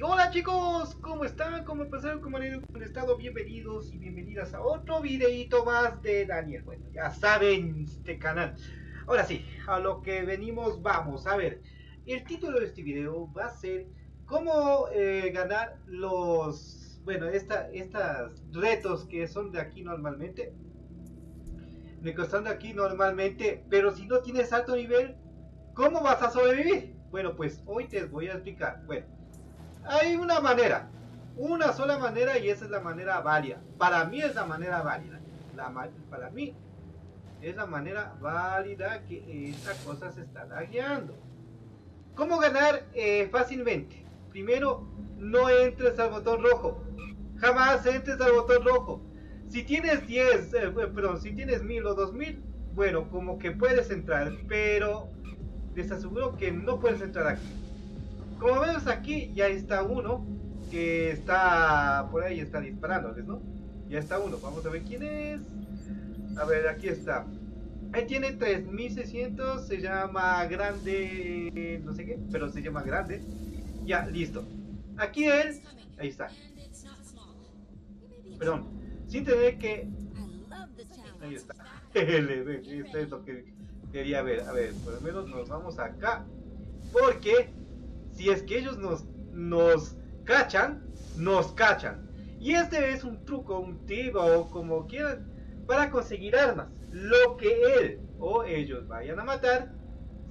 Hola chicos, ¿cómo están? ¿Cómo pasaron? ¿Cómo han estado? Bienvenidos y bienvenidas a otro videito más de Daniel. Bueno, ya saben este canal. Ahora sí, a lo que venimos vamos. A ver, el título de este video va a ser cómo eh, ganar los, bueno, esta, estas retos que son de aquí normalmente. Me costan de aquí normalmente, pero si no tienes alto nivel, ¿cómo vas a sobrevivir? Bueno, pues hoy te voy a explicar. Bueno, hay una manera, una sola manera y esa es la manera válida. Para mí es la manera válida. La, para mí es la manera válida que esta cosa se está lagueando. ¿Cómo ganar eh, fácilmente? Primero, no entres al botón rojo. Jamás entres al botón rojo. Si tienes 10, eh, perdón, si tienes 1000 o 2000, bueno, como que puedes entrar, pero les aseguro que no puedes entrar aquí. Como vemos aquí, ya está uno que está por ahí, está disparándoles, ¿no? Ya está uno. Vamos a ver quién es. A ver, aquí está. Ahí tiene 3600, se llama grande, no sé qué, pero se llama grande. Ya, listo. Aquí él, ahí está. Perdón, sin tener que... Ahí está. Esto es lo que quería ver. A ver, por lo menos nos vamos acá. Porque si es que ellos nos, nos cachan, nos cachan. Y este es un truco, un tip o como quieran, para conseguir armas. Lo que él o ellos vayan a matar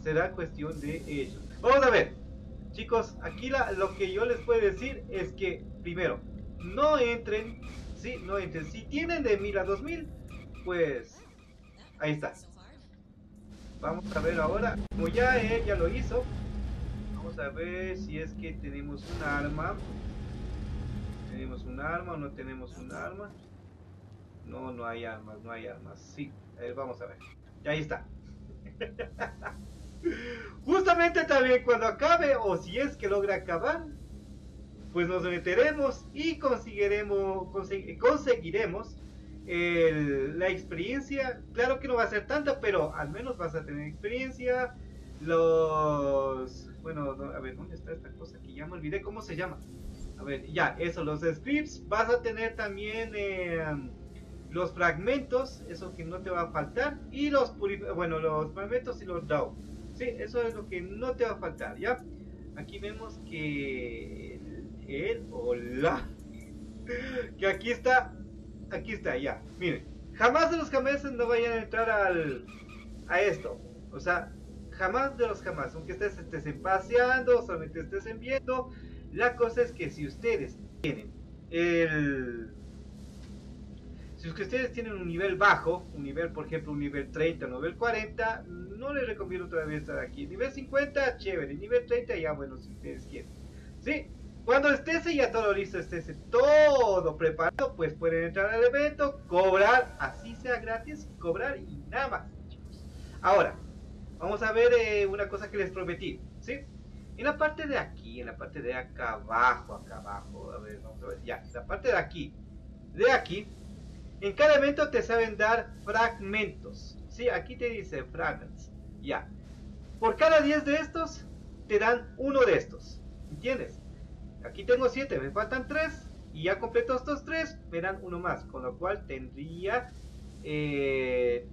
será cuestión de ellos. Vamos a ver, chicos, aquí la, lo que yo les puedo decir es que, primero, no entren, sí, no entren. Si tienen de 1000 a 2000, pues ahí está. Vamos a ver ahora, como ya él ya lo hizo, a ver si es que tenemos un arma. ¿Tenemos un arma o no tenemos un arma? No, no hay armas, no hay armas. Sí, vamos a ver. ahí está. Justamente también cuando acabe, o si es que logra acabar, pues nos meteremos y conseguiremos, conseguiremos la experiencia. Claro que no va a ser tanta, pero al menos vas a tener experiencia. Los bueno, a ver, ¿dónde está esta cosa? Que ya me olvidé cómo se llama. A ver, ya, eso, los scripts. Vas a tener también eh, los fragmentos, eso que no te va a faltar. Y los bueno, los fragmentos y los DAO. Sí, eso es lo que no te va a faltar, ¿ya? Aquí vemos que el, hola. Que aquí está, aquí está, ya. Miren, jamás de los jamás no vayan a entrar al, a esto. O sea, jamás de los jamás, aunque estés, estés paseando, solamente estés viendo, la cosa es que si ustedes tienen el... Si ustedes tienen un nivel bajo, un nivel, por ejemplo, un nivel 30, un nivel 40, no les recomiendo todavía estar aquí. Nivel 50, chévere. Nivel 30, ya bueno, si ustedes quieren. ¿Sí? Cuando estés ya todo listo, estés todo preparado, pues pueden entrar al evento, cobrar, así sea gratis, cobrar y nada más, chicos. Ahora, Vamos a ver eh, una cosa que les prometí, ¿sí? En la parte de aquí, en la parte de acá abajo, acá abajo, a ver, vamos a ver, ya, en la parte de aquí, de aquí, en cada evento te saben dar fragmentos, ¿sí? Aquí te dice fragments, ya. Por cada 10 de estos, te dan uno de estos, ¿entiendes? Aquí tengo 7, me faltan 3, y ya completo estos 3, me dan uno más, con lo cual tendría 3 eh,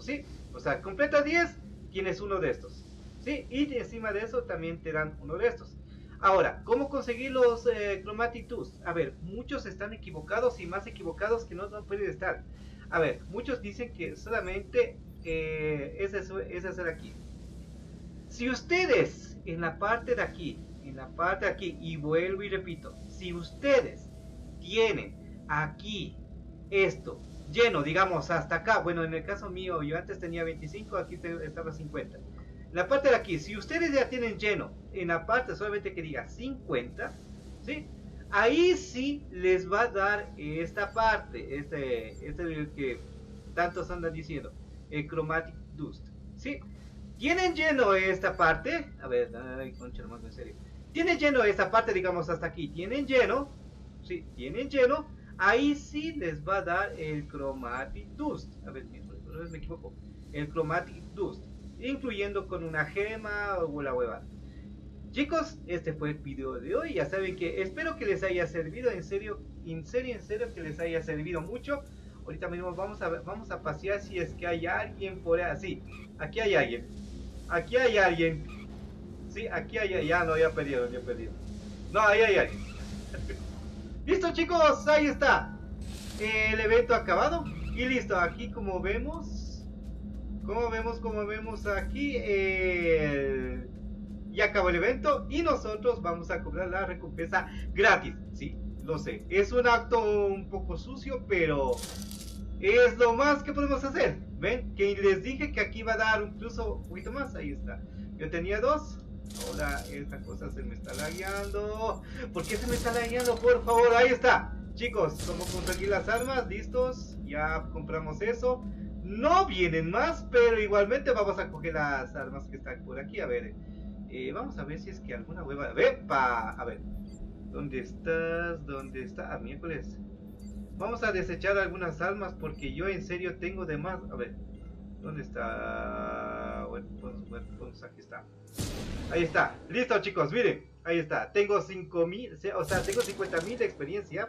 ¿sí? O sea, completa 10, tienes uno de estos. ¿Sí? Y encima de eso también te dan uno de estos. Ahora, ¿cómo conseguir los eh, Chromatic Tools? A ver, muchos están equivocados y más equivocados que no, pueden estar. A ver, muchos dicen que solamente eh, es, eso, es hacer aquí. Si ustedes en la parte de aquí, en la parte de aquí, y vuelvo y repito, si ustedes tienen aquí esto lleno, digamos, hasta acá. Bueno, en el caso mío, yo antes tenía 25, aquí estaba 50. La parte de aquí, si ustedes ya tienen lleno, en la parte solamente que diga 50, ¿sí? Ahí sí les va a dar esta parte, este, este que tantos andan diciendo, el Chromatic Dust, ¿sí? Tienen lleno esta parte, a ver, ay, concha, más en serio. Tienen lleno esta parte, digamos, hasta aquí. Tienen lleno, ¿sí? Tienen lleno ahí sí les va a dar el Chromatic Dust. A ver, me equivoco. El Chromatic Dust, incluyendo con una gema o la hueva. Chicos, este fue el video de hoy. Ya saben que espero que les haya servido. En serio, en serio, en serio que les haya servido mucho. Ahorita mismo vamos a vamos a pasear si es que hay alguien por ahí. Sí, aquí hay alguien. Aquí hay alguien. Sí, aquí hay ya no ya perdido, ya perdido. No, ahí hay alguien. Listo, chicos, ahí está. El evento acabado. Y listo, aquí como vemos, como vemos, como vemos aquí, el y acabó el evento y nosotros vamos a cobrar la recompensa gratis. Sí, lo sé. Es un acto un poco sucio, pero es lo más que podemos hacer. ¿Ven? Que les dije que aquí va a dar incluso un poquito más. Ahí está. Yo tenía dos. Ahora esta cosa se me está lagueando. ¿Por qué se me está lagueando? Por favor, ahí está. Chicos, como conseguir las armas, listos. Ya compramos eso. No vienen más, pero igualmente vamos a coger las armas que están por aquí. A ver. Eh, vamos a ver si es que alguna hueva... ¡Vepa! A ver. ¿Dónde estás? ¿Dónde está? Ah, miércoles. Vamos a desechar algunas almas porque yo en serio tengo de más... A ver. ¿Dónde está? Está. Ahí está. Listo, chicos. Miren. Ahí está. Tengo 5000, o sea, tengo 50.000 de experiencia.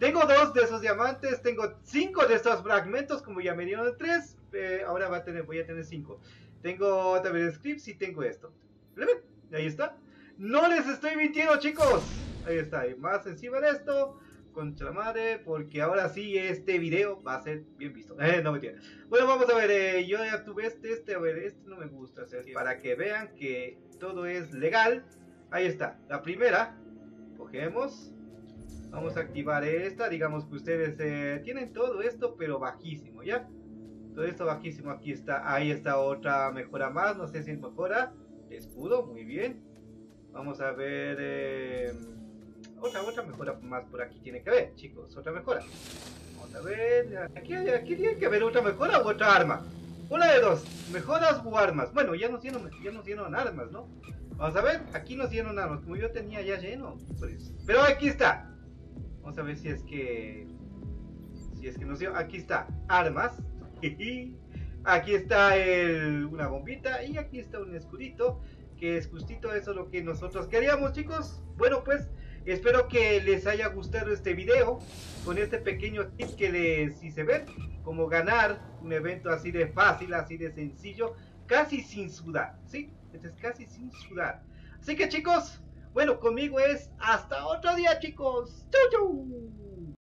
Tengo dos de esos diamantes, tengo cinco de estos fragmentos, como ya me dieron tres, eh, ahora va a tener, voy a tener cinco. Tengo también scripts y tengo esto. Ahí está. No les estoy mintiendo, chicos. Ahí está. Más encima de esto. Contra la madre. Porque ahora sí este video va a ser bien visto. Eh, no mentira. Bueno, vamos a ver. Eh, yo ya tuve este, este. A ver, este no me gusta. hacer para que vean que todo es legal. Ahí está. La primera. Cogemos. Vamos a activar esta. Digamos que ustedes eh, tienen todo esto, pero bajísimo, ¿ya? Todo esto bajísimo. Aquí está. Ahí está otra mejora más. No sé si mejora escudo, muy bien. Vamos a ver... Otra, otra mejora más por aquí tiene que haber, chicos. Otra mejora. Vamos a ver... Aquí, aquí tiene que haber otra mejora o otra arma. Una de dos. Mejoras o armas. Bueno, ya nos dieron, ya nos dieron armas, ¿no? Vamos a ver. Aquí nos dieron armas. Como yo tenía ya lleno. Pero aquí está. Vamos a ver si es que... Si es que nos dio... Aquí está. Armas. Aquí está el, una bombita y aquí está un escudito, que es justito eso lo que nosotros queríamos, chicos. Bueno, pues espero que les haya gustado este video con este pequeño tip que les hice ver, como ganar un evento así de fácil, así de sencillo, casi sin sudar, ¿sí? Este es casi sin sudar. Así que chicos, bueno, conmigo es hasta otro día, chicos. Chau, chau.